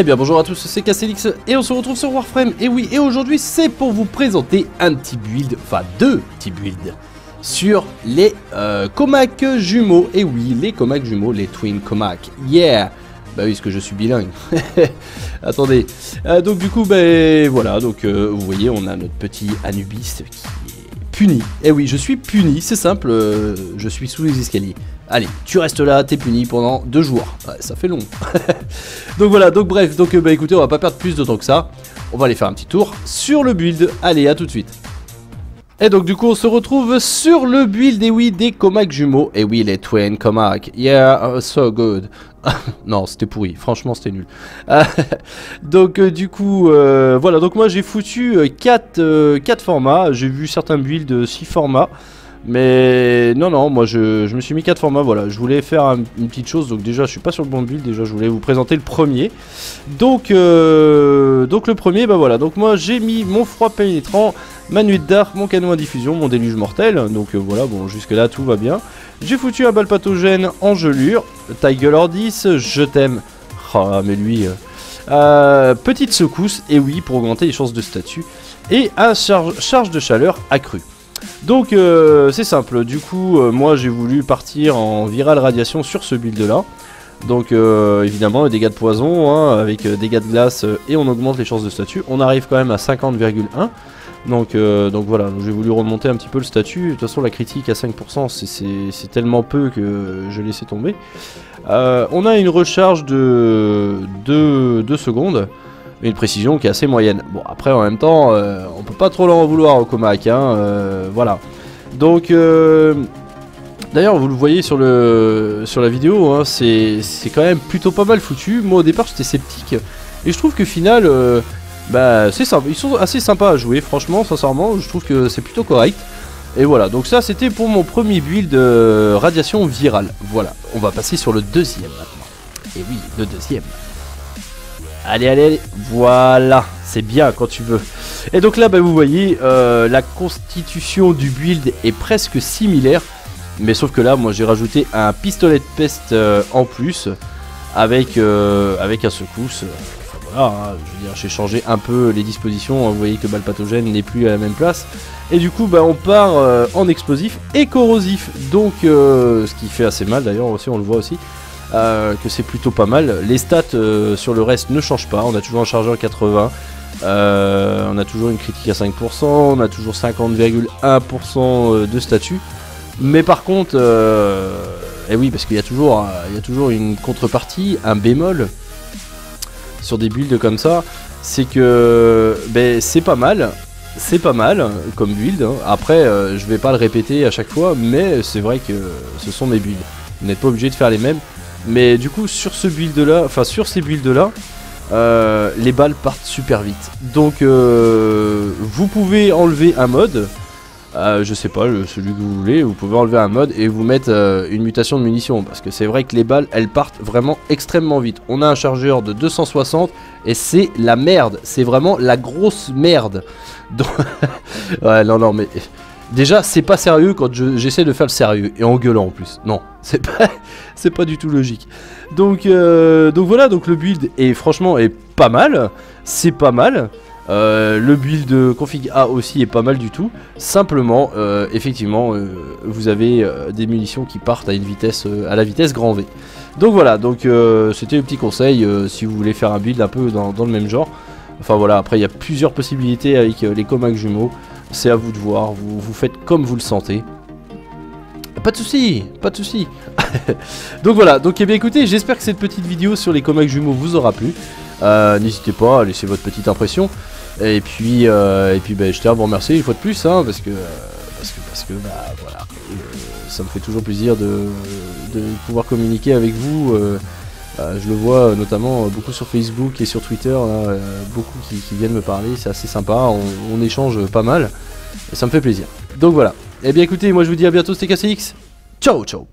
Eh bien bonjour à tous, c'est Castelix et on se retrouve sur Warframe. Et oui, et aujourd'hui c'est pour vous présenter un petit build, enfin deux petits builds sur les euh, Comac jumeaux. Et oui, les Comac jumeaux, les Twin Comac. Yeah Bah oui, parce que je suis bilingue. Attendez. Euh, donc du coup, ben voilà, donc euh, vous voyez, on a notre petit Anubis qui est puni. Et oui, je suis puni, c'est simple, euh, je suis sous les escaliers. Allez, tu restes là, t'es puni pendant deux jours. Ouais, ça fait long. donc voilà, donc bref, donc bah écoutez, on va pas perdre plus de temps que ça. On va aller faire un petit tour sur le build. Allez, à tout de suite. Et donc du coup on se retrouve sur le build et oui des Comac jumeaux Et oui les Twin Comac Yeah uh, so good Non c'était pourri franchement c'était nul Donc euh, du coup euh, voilà donc moi j'ai foutu 4, euh, 4 formats J'ai vu certains builds 6 formats mais non, non, moi je, je, me suis mis 4 formats, voilà. Je voulais faire un, une petite chose, donc déjà je suis pas sur le bon build, déjà je voulais vous présenter le premier. Donc, euh, donc le premier, bah voilà. Donc moi j'ai mis mon froid pénétrant, ma nuit d'arc, mon canon à diffusion, mon déluge mortel. Donc euh, voilà, bon jusque là tout va bien. J'ai foutu un bal pathogène en gelure, Tiger Lord 10, je t'aime. Ah mais lui... Euh, euh, petite secousse, et oui, pour augmenter les chances de statut. Et un charge, charge de chaleur accrue. Donc euh, c'est simple, du coup euh, moi j'ai voulu partir en viral radiation sur ce build là. Donc euh, évidemment dégâts de poison hein, avec dégâts de glace et on augmente les chances de statut. On arrive quand même à 50,1. Donc, donc voilà, j'ai voulu remonter un petit peu le statut. De toute façon la critique à 5% c'est tellement peu que je laissais tomber. on a une recharge de 2 secondes une précision qui est assez moyenne. Bon, après, en même temps, euh, on peut pas trop l'en vouloir au Comac, hein, euh, voilà. Donc, euh, d'ailleurs, vous le voyez sur, le, sur la vidéo, hein, c'est quand même plutôt pas mal foutu. Moi, au départ, j'étais sceptique, et je trouve que final, bah, c'est. Ils sont assez sympas à jouer, franchement, sincèrement, je trouve que c'est plutôt correct. Et voilà, donc ça, c'était pour mon premier build radiation virale. Voilà, on va passer sur le deuxième maintenant. Et oui, le deuxième. Allez, allez, allez. Voilà, c'est bien quand tu veux. Et donc là, bah, vous voyez, euh, la constitution du build est presque similaire. Mais sauf que là, moi, j'ai rajouté un pistolet de peste euh, en plus. Avec, euh, avec un secousse. Enfin, voilà, hein, je veux dire, j'ai changé un peu les dispositions. Vous voyez que le pathogène n'est plus à la même place. Et du coup, bah, on part en explosif et corrosif. Donc, ce qui fait assez mal d'ailleurs, aussi, on le voit aussi. Euh, que c'est plutôt pas mal. Les stats euh, sur le reste ne changent pas, on a toujours un chargeur 80, euh, on a toujours une critique à 5%, on a toujours 50,1% de statut. Mais par contre, et eh oui, parce qu'il y, a toujours, y a toujours une contrepartie, un bémol sur des builds comme ça, c'est que ben, c'est pas mal, c'est pas mal comme build. Hein. Après, je vais pas le répéter à chaque fois, mais c'est vrai que ce sont mes builds. Vous n'êtes pas obligé de faire les mêmes. Mais du coup, sur ce build là, enfin sur ces builds là, euh, les balles partent super vite. Donc, euh, vous pouvez enlever un mode. Euh, je sais pas, celui que vous voulez, vous pouvez enlever un mode et vous mettre une mutation de munitions parce que c'est vrai que les balles elles partent vraiment extrêmement vite. On a un chargeur de 260 et c'est la merde, c'est vraiment la grosse merde. Ouais, non, non, mais Déjà, c'est pas sérieux quand j'essaie de faire le sérieux et en gueulant en plus. Non, c'est pas, du tout logique. Donc, euh, donc voilà, donc le build est franchement est pas mal. C'est pas mal. Euh, le build config A aussi est pas mal du tout. Simplement, euh, effectivement, vous avez des munitions qui partent à une vitesse, à la vitesse grand V. Donc voilà, donc c'était le petit conseil si vous voulez faire un build un peu dans, dans le même genre. Enfin voilà, après il y a plusieurs possibilités avec les Comac jumeaux. C'est à vous de voir, vous, vous faites comme vous le sentez. Pas de soucis, pas de soucis. donc voilà, donc eh bien écoutez, j'espère que cette petite vidéo sur les comacs jumeaux vous aura plu. Euh, N'hésitez pas à laisser votre petite impression. Et puis, euh, et puis bah, je tiens à vous remercier une fois de plus, hein, parce que, parce que, parce bah voilà, euh, ça me fait toujours plaisir de, pouvoir communiquer avec vous. Je le vois notamment beaucoup sur Facebook et sur Twitter, beaucoup qui, viennent me parler, c'est assez sympa, on, échange pas mal, et ça me fait plaisir. Donc voilà. Et eh bien écoutez, moi je vous dis à bientôt, c'était KCX. 教主